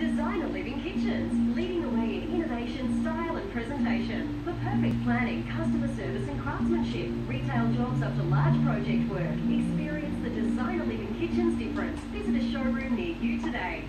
Designer Living Kitchens, leading the way in innovation, style and presentation. For perfect planning, customer service and craftsmanship. Retail jobs up to large project work. Experience the Designer Living Kitchens difference. Visit a showroom near you today.